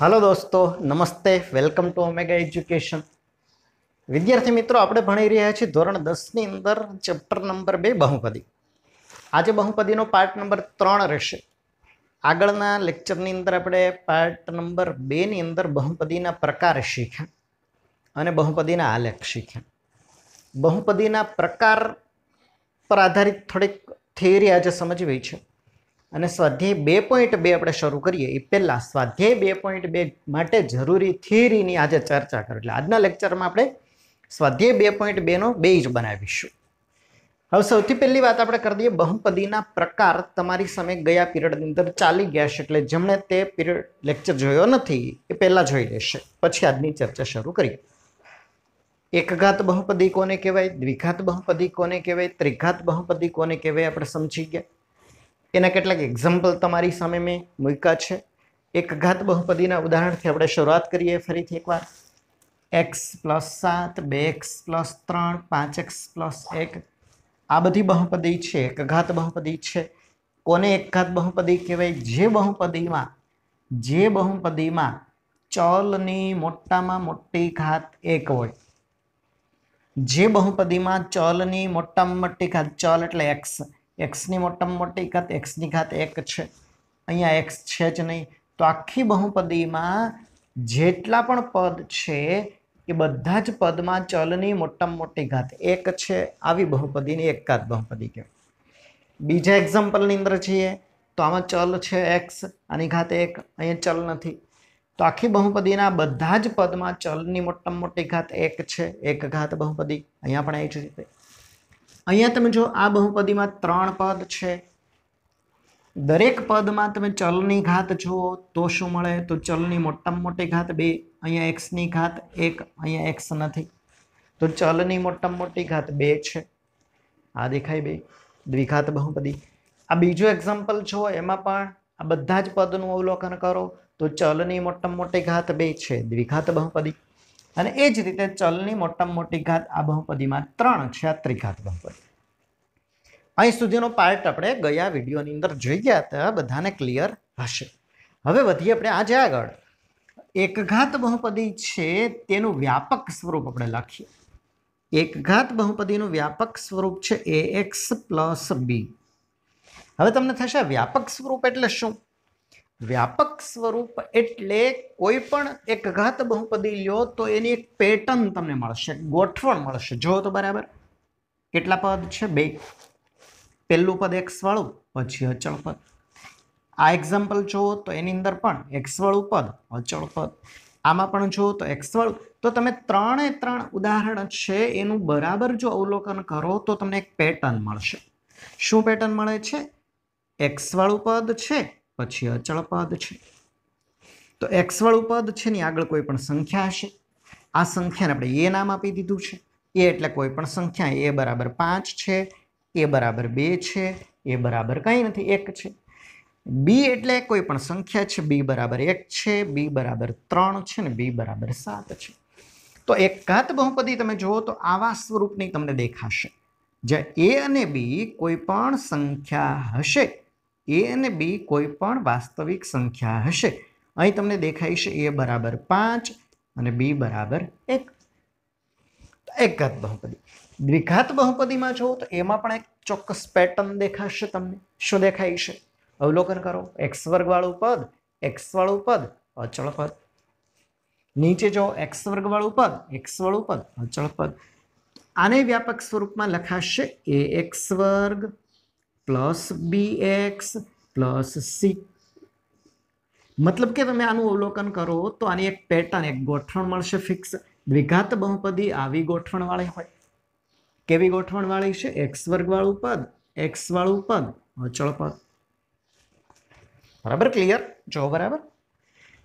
હાલો દોસ્તો, નમસ્તે, welcome to Omega education. વિદ્યાર્થી મિત્રો, આપણે ભણી રહ્યા છીએ ધોરણ દસની અંદર, ચેપ્ટર નંબર બે, બહુપદી. આજે બહુપદીનો પાર્ટ નંબર ત્રણ રહેશે. આગળના લેક્ચરની અંદર આપણે પાર્ટ નંબર બેની અંદર બહુપદીના પ્રકાર શીખ્યા અને બહુપદીના આલેખ શીખ્યા. બહુપદીના પ્રકાર પર આધારિત થોડીક થિયરી આજે સમજવી છે. અને સ્વાધ્યાય બે પોઈન્ટ બે આપણે શરૂ કરીએ. એ પહેલાં સ્વાધ્યાય બે પોઈન્ટ બે માટે જરૂરી થિયરીની આજે ચર્ચા કરો. એટલે આજના લેક્ચરમાં આપણે સ્વાધ્યાય બે પોઈન્ટ બેનો બેઝ બનાવીશું. હવે સૌથી પહેલી વાત આપણે કરી દઈએ. બહુપદીના પ્રકાર તમારી સામે ગયા પીરિયડની અંદર ચાલી ગયા છે. એટલે જેમણે તે પીરિયડ લેક્ચર જોયો નથી, એ પહેલાં જોઈ લેશે. પછી આજની ચર્ચા શરૂ કરીએ. એકઘાત બહુપદી કોને કહેવાય? દ્વિઘાત બહુપદી કોને કહેવાય? ત્રિઘાત બહુપદી કોને કહેવાય? આપણે સમજી ગયા. એના કેટલાક એક્ઝામ્પલ તમારી સામે મેં મૂક્યા છે. એક ઘાત બહુપદીના ઉદાહરણથી આપણે શરૂઆત કરીએ ફરીથી એકવાર. એક્સ પ્લસ સાત, બે એક્સ પ્લસ ત્રણ, પાંચ એક્સ પ્લસ એક. આ બધી બહુપદી છે, એક ઘાત બહુપદી છે. કોને એક ઘાત બહુપદી કહેવાય? જે બહુપદીમાં જે બહુપદીમાં ચલની મોટામાં મોટી ઘાત એક હોય. જે બહુપદીમાં ચલની મોટામાં મોટી ઘાત, ચલ એટલે એક્સ એક્સની મોટામાં મોટી ઘાત એક્સની ઘાત એક છે. અહીંયા એક્સ છે જ નહીં. તો આખી બહુપદીમાં જેટલા પણ પદ છે, એ બધા જ પદમાં ચલની મોટામાં મોટી ઘાત એક છે. આવી બહુપદીની એક ઘાત બહુપદી કહેવાય. બીજા એક્ઝામ્પલની અંદર જઈએ, તો આમાં ચલ છે એક્સ આની ઘાત એક. અહીંયા ચલ નથી. તો આખી બહુપદીના બધા જ પદમાં ચલની મોટામાં મોટી ઘાત એક છે. એક ઘાત બહુપદી. અહીંયા પણ એ જ રીતે. અહીંયા તમે જો આ બહુપદીમાં ત્રણ પદ છે. દરેક પદમાં તમે ચલની ઘાત જુઓ તો શું મળે? તો ચલની મોટામાં મોટી ઘાત બે, અહીંયા એક્સની ઘાત એક, અહીંયા એક્સ નથી. તો ચલની મોટામાં મોટી ઘાત બે છે. આ દેખાય બે દ્વિઘાત બહુપદી. આ બીજું એક્ઝામ્પલ છો એમાં પણ આ બધા જ પદનું અવલોકન કરો તો ચલની મોટામાં મોટી ઘાત બે છે, દ્વિઘાત બહુપદી. અને એ જ રીતે ચલની મોટામાં મોટી ઘાત આ બહુપદીમાં ત્રણ છે આ ત્રિઘાત બહુપદી. અહીં સુધીનો પાર્ટ આપણે ગયા વિડીયોની અંદર જોઈ ગયા હતા, બધાને ક્લિયર હશે. હવે વધીએ આપણે આજે આગળ. એકઘાત બહુપદી છે તેનું વ્યાપક સ્વરૂપ આપણે લખીએ. એકઘાત બહુપદીનું વ્યાપક સ્વરૂપ છે એ એક્સ પ્લસ બી હવે તમને થશે વ્યાપક સ્વરૂપ એટલે શું? વ્યાપક સ્વરૂપ એટલે કોઈ પણ એક ઘાત બહુપદી લ્યો તો એની એક પેટર્ન તમને મળશે ગોઠવણ મળશે. જો તો બરાબર. કેટલા પદ છે? બે. પહેલું પદ એક વાળું, પછી અચળ પદ. આ એક્ઝામ્પલ જુઓ તો એની અંદર પણ એક્સવાળું પદ, અચળ પદ. આમાં પણ જુઓ તો એક્સવાળું તો તમે ત્રણે ત્રણ ઉદાહરણ છે, એનું બરાબર જો અવલોકન કરો તો તમને એક પેટર્ન મળશે. શું પેટર્ન મળે છે? એક્સવાળું પદ છે પછી અચળ પદ છે. તો એક્સ વાળું પદ છે ને આગળ કોઈ પણ સંખ્યા હશે. આ સંખ્યાને આપણે એ નામ આપી દીધું છે. એ એટલે કોઈ પણ સંખ્યા એ બરાબર પાંચ છે, એ બરાબર બે છે, એ બરાબર કંઈ નથી, એક છે. બી એટલે કોઈ પણ સંખ્યા છે બી બરાબર એક છે બી બરાબર ત્રણ છે ને બી બરાબર સાત છે. તો એક ઘાત બહુપદી તમે જુઓ તો આવા સ્વરૂપની તમને દેખાશે. જ્યાં એ અને બી કોઈ પણ સંખ્યા હશે. એ અને બી કોઈ પણ વાસ્તવિક સંખ્યા હશે. અહીં તમને દેખાય છે એ બરાબર પાંચ અને બી બરાબર એક. એકઘાત બહુપદી. દ્વિઘાત બહુપદીમાં જુઓ તો એમાં પણ એક ચોક્કસ પેટર્ન દેખાશે તમને. શું દેખાય છે? અવલોકન કરો. એક્સ વર્ગવાળું પદ એક્સ વાળું પદ, અચળ પદ. નીચે જો એક્સ વર્ગવાળું પદ એક્સ વાળું પદ, અચળ પદ. આને વ્યાપક સ્વરૂપમાં લખાશે એ એક્સ વર્ગ plus b x plus c. મતલબ કે તમે આનું અવલોકન કરો તો આની એક પેટર્ન એક ગોઠવણ મળશે ફિક્સ દ્વિઘાત બહુપદી આવી ગોઠવણવાળી હોય. કેવી ગોઠવણવાળી છે? એક્સ વર્ગવાળું પદ, એક્સ વાળું પદ, અચળ પદ. બરાબર? ક્લિયર જો બરાબર?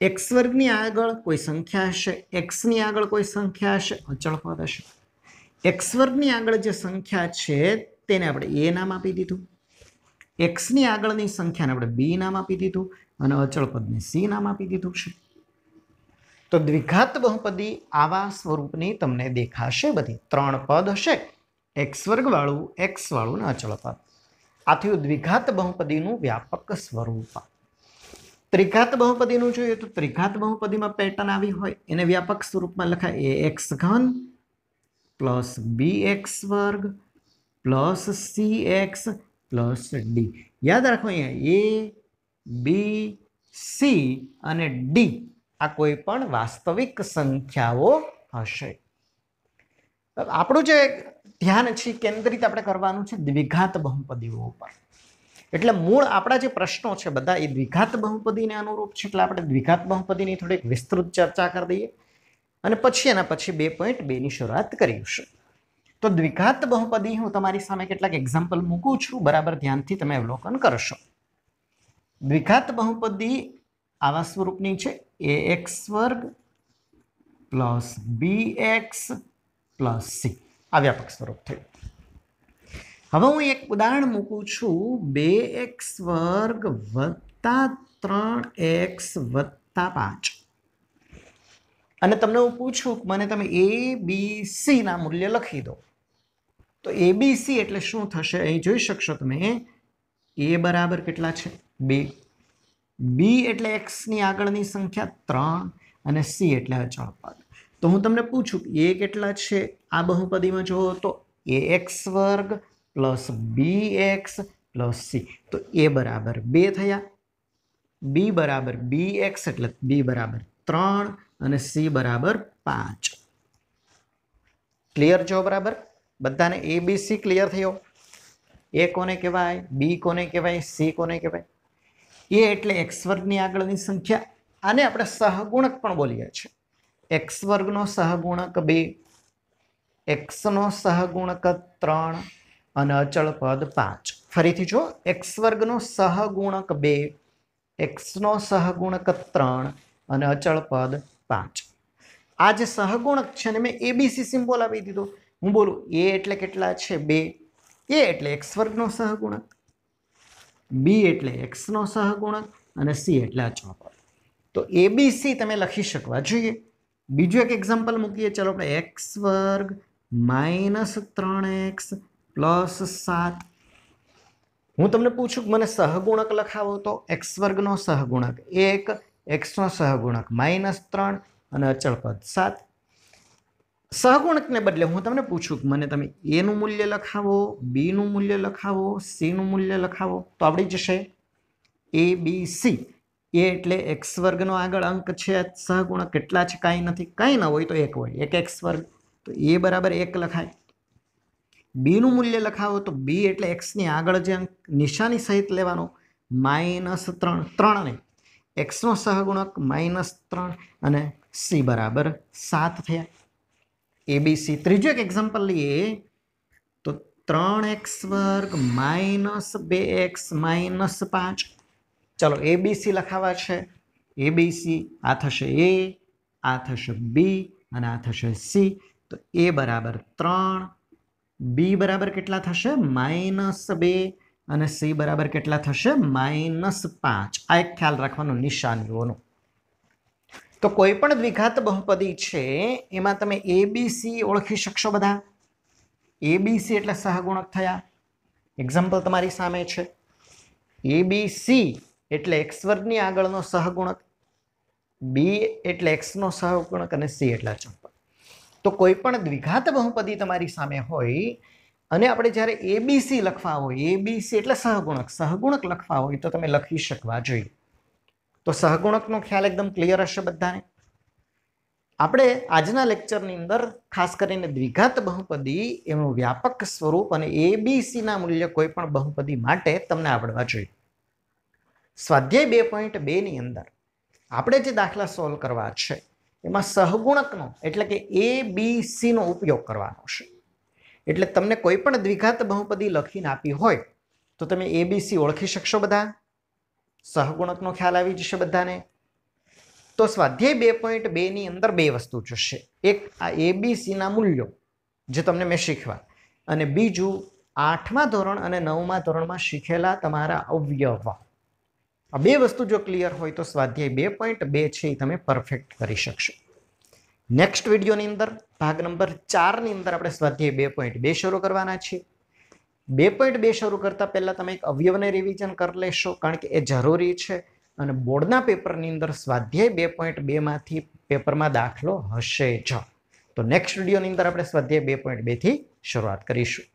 એક્સ વર્ગની આગળ કોઈ સંખ્યા હશે? એક્સની આગળ કોઈ સંખ્યા હશે? અચળ પદ હશે. એક્સ વર્ગની આગળ જે સંખ્યા છે, તેને આપણે એ નામ આપી દીધું. એક્સની આગળની સંખ્યાને આપણે બી નામ આપી દીધું અને અચળ પદને સી નામ આપી દીધું છે. તો દ્વિઘાત બહુપદી આવા સ્વરૂપની તમને દેખાશે બધી. ત્રણ પદ હશે. એક્સ વર્ગવાળું એક્સ વાળું ને અચળ પદ. આ થયું દ્વિઘાત બહુપદીનું વ્યાપક સ્વરૂપ. ત્રિઘાત બહુપદીનું જોઈએ તો ત્રિઘાત બહુપદીમાં પેટર્ન આવી હોય. એને વ્યાપક સ્વરૂપમાં લખાય એ એક્સ ઘન પ્લસ બી એક્સ વર્ગ plus c x plus d. યાદ રાખો અહીંયા એ, બી, સી અને ડી આ કોઈ પણ વાસ્તવિક સંખ્યાઓ હશે. આપણું જે ધ્યાન છે કેન્દ્રિત આપણે કરવાનું છે દ્વિઘાત બહુપદીઓ ઉપર. એટલે મૂળ આપણા જે પ્રશ્નો છે બધા એ દ્વિઘાત બહુપદીને અનુરૂપ છે, એટલે આપણે દ્વિઘાત બહુપદીની થોડીક વિસ્તૃત ચર્ચા કરી દઈએ. અને પછી એના પછી બે પોઈન્ટ બેની શરૂઆત કરીશું તો દ્વિઘાત બહુપદી હું તમારી સામે કેટલાક એક્ઝામ્પલ મૂકું છું. બરાબર, ધ્યાનથી તમે અવલોકન કરશો. દ્વિઘાત બહુપદી આવા સ્વરૂપની છે. એ એક્સ વર્ગ plus b x plus c. આ વ્યાપક સ્વરૂપ થયું. હવે હું એક ઉદાહરણ મૂકું છું. બે એક્સ વર્ગ વત્તા ત્રણ એક્સ વત્તા પાંચ. અને તમને હું પૂછું મને તમે એ બી સી ના મૂલ્ય લખી દો. તો એ બી સી એટલે શું થશે? અહીં જોઈ શકશો તમે. એ બરાબર કેટલા છે? બે. બી એટલે એક્સની આગળની સંખ્યા ત્રણ અને સી એટલે અચળ પદ તો હું તમને પૂછું એ કેટલા છે? આ બહુપદીમાં જુઓ તો એ એક્સ વર્ગ plus b x plus c તો એ બરાબર બે થયા. બી બરાબર બી એક્સ એટલે બી બરાબર ત્રણ અને સી બરાબર પાંચ. ક્લિયર જો બરાબર? બધાને એ બી સી ક્લિયર થયો. એ કોને કહેવાય? બી કોને કહેવાય? સી કોને કહેવાય? એ એટલે એક્સ વર્ગની આગળની સંખ્યા આને આપણે સહગુણક પણ બોલીએ છીએ. એક્સ વર્ગનો સહગુણક બે એક્સનો સહગુણક ત્રણ અને અચળ પદ પાંચ. ફરીથી જો એક્સ વર્ગનો સહગુણક બે એક્સનો સહગુણક ત્રણ અને અચળ પદ પાંચ. આ જે સહગુણક છે ને, મેં એબીસી સિમ્બોલ આપી દીધો. હું બોલું, એ એટલે કેટલા છે? બે. એ એટલે એક્સ વર્ગનો સહગુણક બી એટલે એક્સનો સહગુણક અને સી એટલે આ પદ તો એબીસી તમે લખી શકવા જોઈએ. બીજું એક એક્ઝામ્પલ મૂકીએ. ચલો આપણે એક્સ વર્ગ માઇનસ ત્રણ એક્સ પ્લસ સાત. હું તમને પૂછું મને સહગુણક લખાવો તો? એક્સ વર્ગનો સહગુણક એક એક્સનો સહગુણક માઇનસ ત્રણ અને અચળ પદ સાત. સહગુણકને બદલે હું તમને પૂછું કે મને તમે એનું મૂલ્ય લખાવો બીનું મૂલ્ય લખાવો સીનું મૂલ્ય લખાવો, તો આવડી જશે? એ બી સી એ એટલે એક્સ વર્ગનો આગળ અંક છે, સહગુણક કેટલા છે, કાંઈ નથી, કાંઈ ન હોય તો એક હોય. એક એક્સ વર્ગ, તો એ બરાબર એક લખાય. બીનું મૂલ્ય લખાવો, તો બી એટલે એક્સની આગળ જે અંક નિશાની સહિત લેવાનો માઇનસ ત્રણ ત્રણ નહીં એક્સનો સહગુણક માઇનસ ત્રણ અને સી બરાબર સાત થયા. એબીસી ત્રીજું એક એક્ઝામ્પલ લઈએ. તો ત્રણ એક્સ વર્ગ માઇનસ બે એક્સ માઇનસ પાંચ. ચલો એબીસી લખાવા છે. એબીસી આ થશે એ આ થશે બી અને આ થશે સી તો એ બરાબર ત્રણ બી બરાબર કેટલા થશે? માઇનસ બે અને સી બરાબર કેટલા થશે? માઇનસ પાંચ. આ એક ખ્યાલ રાખવાનો નિશાનીઓનો તો કોઈ પણ દ્વિઘાત બહુપદી છે, એમાં તમે એ બી સી ઓળખી શકશો બધા? એ બી સી એટલે સહગુણક થયા. એક્ઝામ્પલ તમારી સામે છે. એ બી સી એટલે એક્સ વર્ગની આગળનો સહગુણક બી એટલે એક્સનો સહગુણક અને સી એટલે ચંપક. તો કોઈ પણ દ્વિઘાત બહુપદી તમારી સામે હોય, અને આપણે જ્યારે એબીસી લખવા હોય એબીસી એટલે સહગુણક સહગુણક લખવા હોય, તો તમે લખી શકવા જોઈએ. તો સહગુણકનો ખ્યાલ એકદમ ક્લિયર હશે બધાને. આપણે આજના લેક્ચરની અંદર ખાસ કરીને દ્વિઘાત બહુપદી એનું વ્યાપક સ્વરૂપ અને એબીસીના મૂલ્ય કોઈ પણ બહુપદી માટે તમને આવડવા જોઈએ. સ્વાધ્યાય બે પોઈન્ટ બેની અંદર આપણે જે દાખલા સોલ્વ કરવા છે, એમાં સહગુણકનો એટલે કે એ બી સીનો ઉપયોગ કરવાનો છે. એટલે તમને કોઈ પણ દ્વિઘાત બહુપદી લખીને આપી હોય, તો તમે એ બી સી ઓળખી શકશો બધા. સહગુણકનો ખ્યાલ આવી જશે બધાને. તો સ્વાધ્યાય બે પોઈન્ટ બેની અંદર બે વસ્તુ જોશે. એક આ એબીસીના મૂલ્યો, જે તમને મેં શીખવા. અને બીજું આઠમા ધોરણ અને નવમા ધોરણમાં શીખેલા તમારા અવયવ. આ બે વસ્તુ જો ક્લિયર હોય તો સ્વાધ્યાય બે પોઈન્ટ બે છે એ તમે પરફેક્ટ કરી શકશો. નેક્સ્ટ વિડીયોની અંદર, ભાગ નંબર ચારની અંદર આપણે સ્વાધ્યાય બે પોઈન્ટ બે શરૂ કરવાના છીએ. બે પોઈન્ટ બે શરૂ કરતાં પહેલાં તમે એક અવયવને રિવિઝન કરી લેશો, કારણ કે એ જરૂરી છે. અને બોર્ડના પેપરની અંદર સ્વાધ્યાય બે પોઈન્ટ બેમાંથી પેપરમાં દાખલો હશે જ. તો નેક્સ્ટ વિડીયોની અંદર આપણે સ્વાધ્યાય બે પોઈન્ટ બેથી શરૂઆત કરીશું.